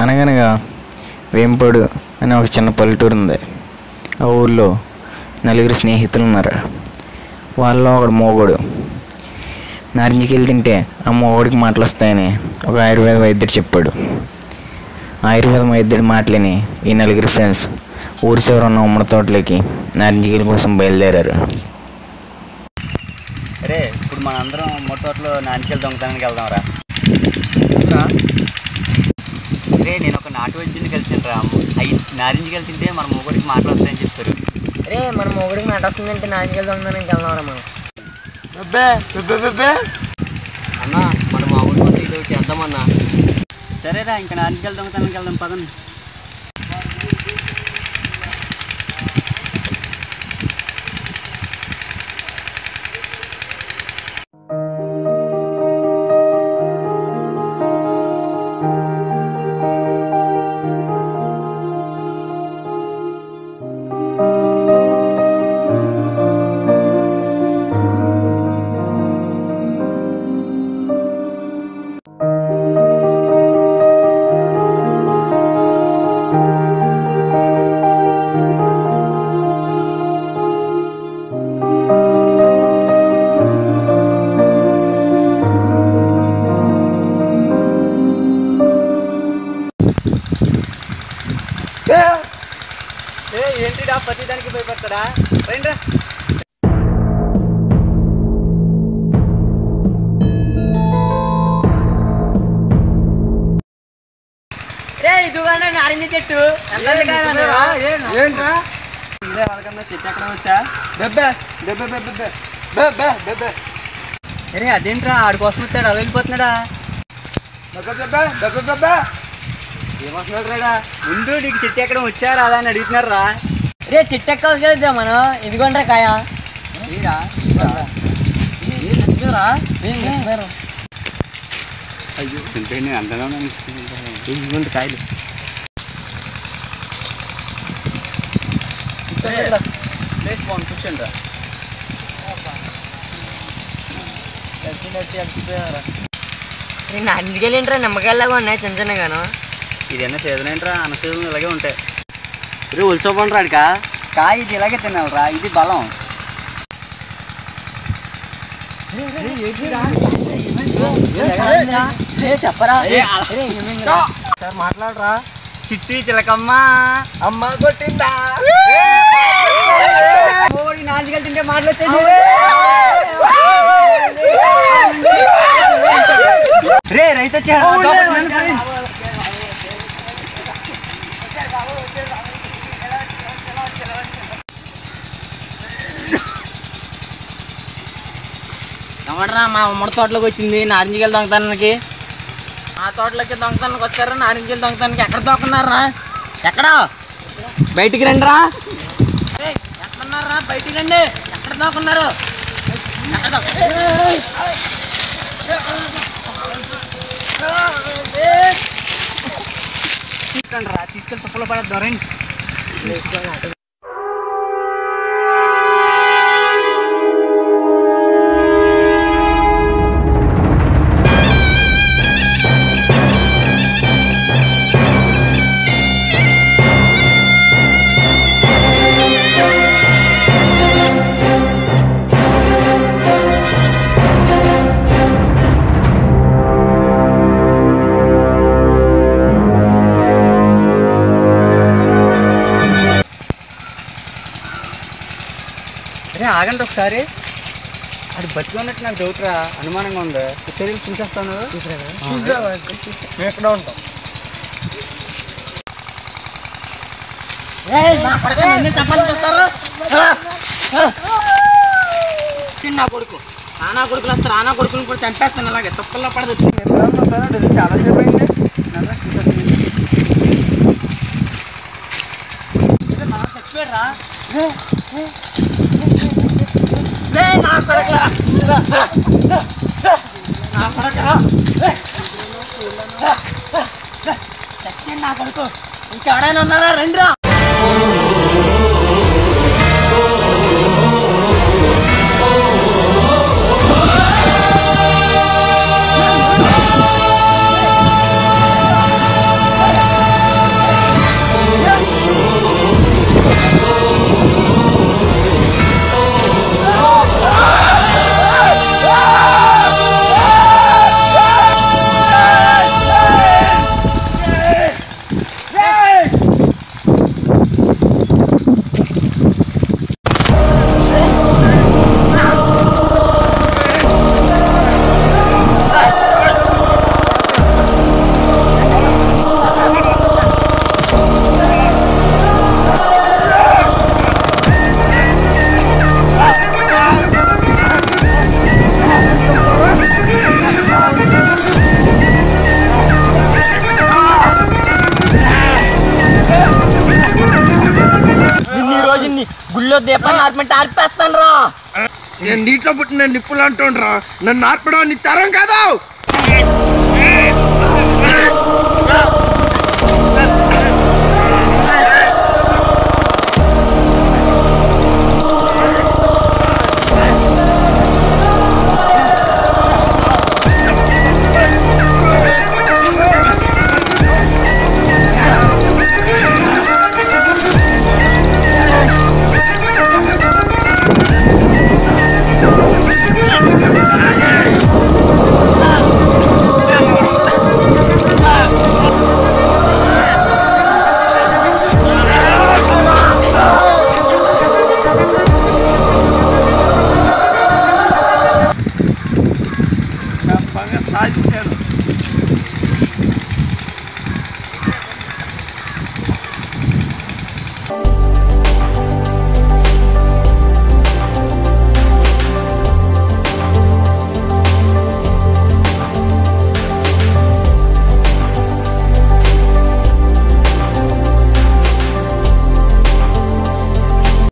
అనగనగా వేంపడు అని ఒక చిన్న పల్లెటూరు ఉంది ఆ ఊర్లో నలుగురు స్నేహితులు ఉన్నారు వాళ్ళలో ఒకడు మోగోడు. నారింజకెళ్ళి తింటే ఆ మోగోడికి మాటలు వస్తాయని ఒక ఆయుర్వేద వైద్యుడు చెప్పాడు. ఆయుర్వేద వైద్యుడి మాటలని ఈ నలుగురు ఫ్రెండ్స్ ఊరి చివర ఉన్న ఉమ్మడి తోటలోకి నారింజకాయల కోసం బయలుదేరారు. అరే ఇప్పుడు మనందరం మొట్టోట్లో నానికెళ్ళి దొంగతనానికి వెళ్దాం రా రే నేను ఒక నాటు వైద్యుని కలిసాను రా. అవి నారింజకాయలు తింటే మన మొగుడికి మాట్లాడుతాయని చెప్తారు రే మన మొగుడికి మాట వస్తుందంటే నాలుగు దొంగతనానికి వెళ్దాంరా మనం. అన్న మన మామూలు కోసం ఇది చేద్దామన్నా సరేరా ఇంకా నారింజకాయలు దొంగతనానికి వెళ్దాం పదండి. దానికి భయపడతాడా రండి. రే ఇదిగోండి నారింజ చెట్టు. ఏంట్రా? ఇదే వాళ్ళకన్నా చెట్టు ఎక్కడ వచ్చా? బెబ్బే బెబ్బే బెబ్బే బెబ్బే. బెబ్బే అరే అదేంట్రా? ఆడి కోసం వచ్చాడు అలా వెళ్ళిపోతున్నాడా? ఏమంటున్నాడు రాడా ముందు నీకు చెట్టు ఎక్కడ వచ్చారా? అలా అని అడుగుతున్నారు రా రే చెట్టు ఎక్క వచ్చేద్దాం మనం. ఇదిగోండ్రా కాయ. అయ్యో తింటే నేను అంతగా ఇదిగోండి కాయలు. ప్లేస్ బాగుంది కూర్చోండి రా. రే నారింజకాయలు ఏంట్రా నిమ్మకాయలాగా ఉన్నాయి చిన్న చిన్నగాను. ఇదన్నా సీజన్ ఏంట్రా? అన్న సీజన్ ఇలాగే ఉంటాయి. రే ఉల్చోపండి రాడికా. కాయ ఇది ఇలాగే తినాలిరా ఇది బలం. చెప్పరా? సార్ మాట్లాడరా. చిట్టి చిలకమ్మ అమ్మ కొట్టిందా? నాలుగు తింటే మాట్లాడొచ్చేది రే రైతు వచ్చాడు. ఎవడరా మా ఉమ్మడి తోటలోకి వచ్చింది? నారింజకాయలు దొంగతానికి మా తోటలోకి దొంగతానికి వచ్చారు? నారింజలు దొంగతానికి ఎక్కడ దొక్కున్నారా? ఎక్కడ? బయటికి రండి రా ఎక్కడున్నారా? బయటికి రండి. ఎక్కడ దొక్కున్నారు? తీసుకెళ్ళి రా తీసుకెళ్ళి తుప్పలో ఆగండి ఒకసారి. అది బతికి ఉన్నట్టు నాకు డౌట్ రా. అనుమానంగా ఉంది. వెళ్ళి చూసేస్తాను. మేము ఎక్కడ ఉంటాం. నా కొడుకు. ఆనా కొడుకులు వస్తారు. ఆనా కొడుకుని కూడా చంపేస్తాను అలాగే తొక్కల్లో పడదు చాలా సేపు అయింది. లే నా కొడుకులా నా కొడుకులా చచ్చింది నా కొడుకు ఇంకెవడైనా ఉన్నారా రండిరా. దీపాన్ని ఆర్పమంటే ఆర్పేస్తాను రా. నేను నీటిలో పుట్టిన నిప్పులు అంటుండ్రా. నన్ను ఆర్పడం నీ తరం కాదు.